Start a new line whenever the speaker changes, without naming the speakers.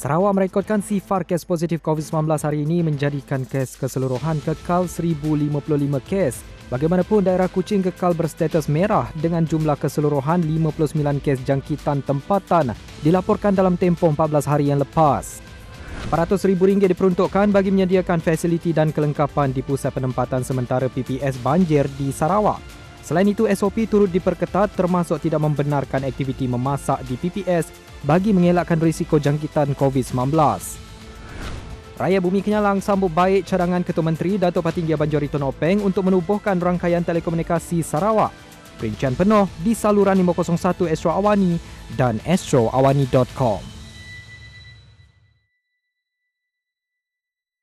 Sarawak merekodkan sifar kes positif COVID-19 hari ini menjadikan kes keseluruhan kekal 1,055 kes. Bagaimanapun daerah Kuching kekal berstatus merah dengan jumlah keseluruhan 59 kes jangkitan tempatan dilaporkan dalam tempoh 14 hari yang lepas. RM400,000 diperuntukkan bagi menyediakan fasiliti dan kelengkapan di pusat penempatan sementara PPS banjir di Sarawak. Selain itu, SOP turut diperketat termasuk tidak membenarkan aktiviti memasak di PPS bagi mengelakkan risiko jangkitan COVID-19. Raya Bumi Kenyalang sambut baik cadangan Ketua Menteri Datuk Patinggi Abang Jori Tun Openg untuk menubuhkan rangkaian telekomunikasi Sarawak. Perincian penuh di saluran 501 Astro Awani dan astroawani.com.